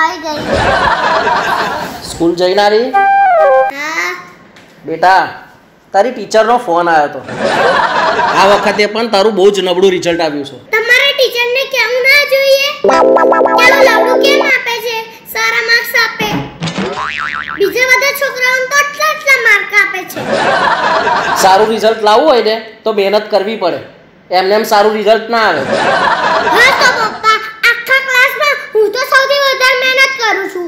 આવી ગઈ. સ્કૂલ જઈને આવી હા. બેટા તારી ટીચરનો ફોન આવ્યો હતો આ વખતે પણ તારું બહુ જ નબળું રિઝલ્ટ આવ્યું છે. તમારા ટીચરને કેવું ના જોઈએ. પેલો લાડુ કેમ આપે છે? સારા માર્ક્સ આપે. બીજા બધા છોકરાઓને તો આટલા આટલા માર્ક આપે છે. સારું રિઝલ્ટ લાવવું હોય ને તો મહેનત કરવી પડે. એમને એમ સારું રિઝલ્ટ ના આવે. હા તો પપ્પા આખા ક્લાસમાં હું તો સૌથી વધારે મહેનત કરું છું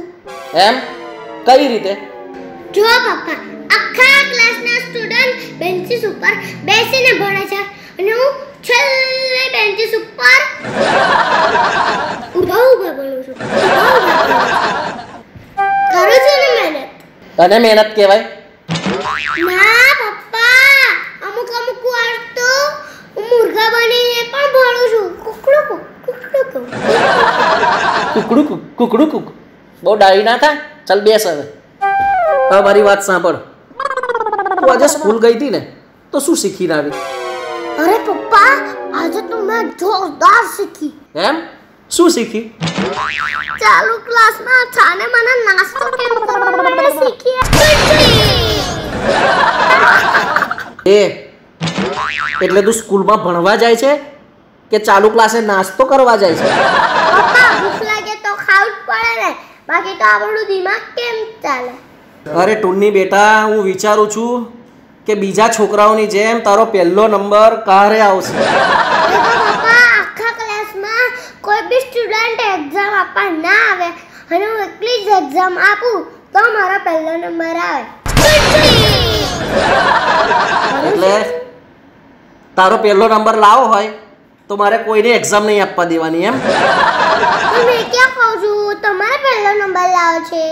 એમ? કઈ રીતે? જો પપ્પા આખા ક્લાસના સ્ટુડન્ટ બેન્ચીસ ઉપર બેસીને ભણે છે અને હું છેલ્લે બેન્ચીસ ઉપર ઊભા ઊભા ભણું છું. કરું છું ને મહેનત? તને મહેનત કહેવાય? ના પપ્પા. અમુક અમુક વાર તો હું મુર્ગા બનીને પણ ભણું છું. કુકડું કુકડું કુકડું કુકડું કુકડું કુકડું કુક. બહુ ડાળી ના થાય? ચાલ બેસ હવે. હવે મારી વાત સાંભળ. તું આજે સ્કૂલ ગઈ હતી ને તો શું શીખીને આવી? અરે પપ્પા આજે તો મેં જોરદાર શીખી. એમ? શું શીખી? ચાલુ ક્લાસમાં છાને મને નાસ્તો કેમ કરવો શીખી એ એટલે તું સ્કૂલમાં ભણવા જાય છે કે ચાલુ ક્લાસે નાસ્તો કરવા જાય છે પપ્પા ભૂખ લાગે તો ખાવું જ પડે ને બાકી તો આપણું દિમાગ કેમ ચાલે? અરે ટુન્ની બેટા હું વિચારું છું કે બીજા છોકરાઓની જેમ તારો પહેલો નંબર કારે આવશે. આખા ક્લાસમાં કોઈ બી સ્ટુડન્ટ એક્ઝામ આપવા ના આવે અને હું એકલી જ એક્ઝામ આપું તો મારો પહેલો નંબર આવે. એટલે તારો પહેલો નંબર લાવો હોય. તો મારે કોઈને એક્ઝામ નહીં આપવા દેવાની એમ. મેં ક્યાં કહું છું? તમારે પહેલો નંબર લાવો છે.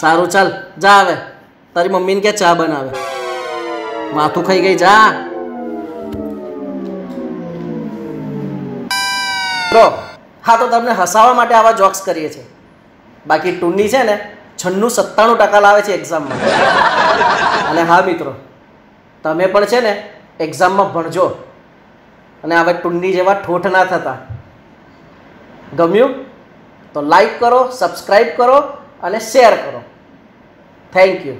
સારું ચાલ જા હવે. તારી મમ્મીને કે ચા બનાવે. માથું ખાઈ ગઈ જા. બ્રો હા તો તમને હસાવવા માટે આવા જોક્સ કરીએ છીએ. બાકી ટુન્ની છે ને છન્નું સત્તાણું ટકા લાવે છે એક્ઝામમાં અને હા મિત્રો તમે પણ છે ને એક્ઝામમાં ભણજો. અને હવે ટુંડી જેવા ઠોઠ ના થતા. ગમ્યું? તો લાઈક કરો સબસ્ક્રાઈબ કરો અને શેર કરો. Thank you